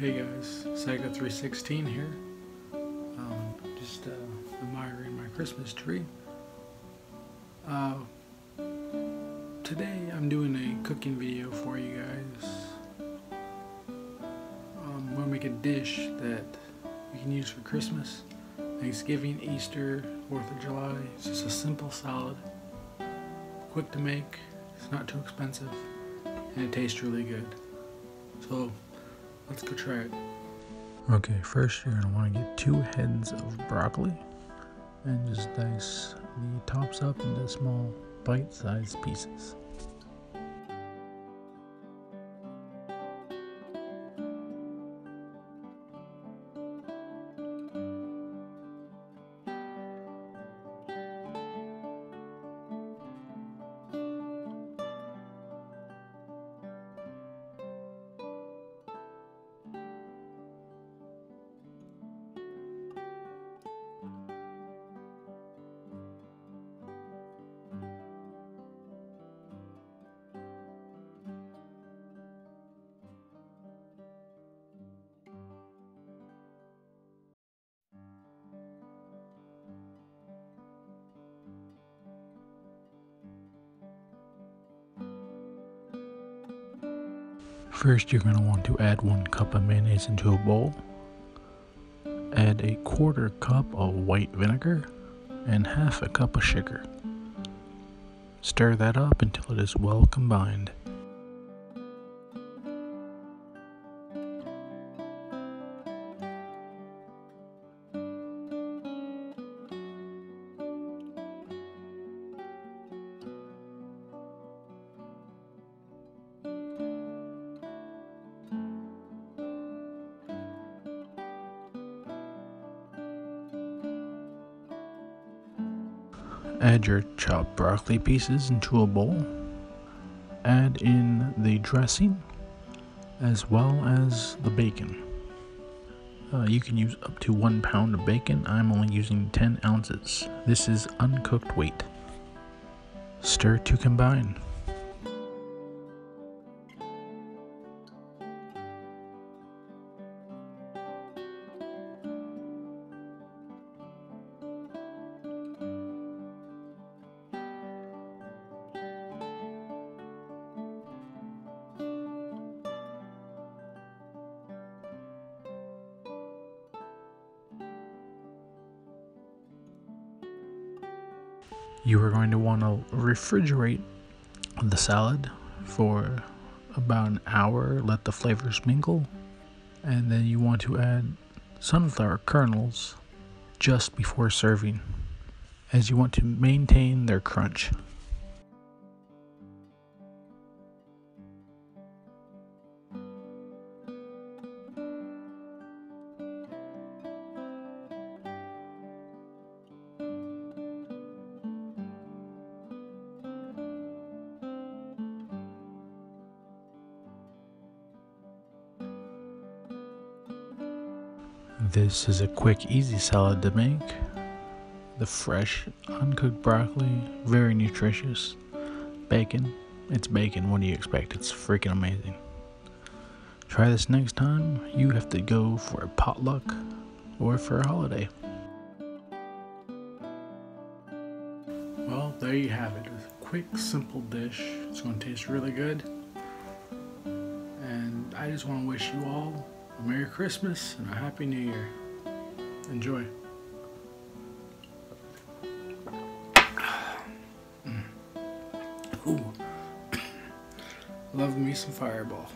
Hey guys, syco316 here. Um, just uh, admiring my Christmas tree. Uh, today I'm doing a cooking video for you guys. Um, I'm to make a dish that you can use for Christmas, Thanksgiving, Easter, 4th of July. It's just a simple salad. Quick to make, it's not too expensive, and it tastes really good. So Let's go try it. Okay, first you're gonna want to get two heads of broccoli and just dice the tops up into small bite-sized pieces. First, you're going to want to add one cup of mayonnaise into a bowl. Add a quarter cup of white vinegar and half a cup of sugar. Stir that up until it is well combined. Add your chopped broccoli pieces into a bowl. Add in the dressing as well as the bacon. Uh, you can use up to one pound of bacon. I'm only using 10 ounces. This is uncooked weight. Stir to combine. You are going to want to refrigerate the salad for about an hour, let the flavors mingle, and then you want to add sunflower kernels just before serving, as you want to maintain their crunch. This is a quick, easy salad to make. The fresh, uncooked broccoli, very nutritious. Bacon, it's bacon. What do you expect? It's freaking amazing. Try this next time. You have to go for a potluck or for a holiday. Well, there you have it. A quick, simple dish. It's going to taste really good. And I just want to wish you all a Merry Christmas and a Happy New Year. Enjoy. Ooh. Love me some Fireball.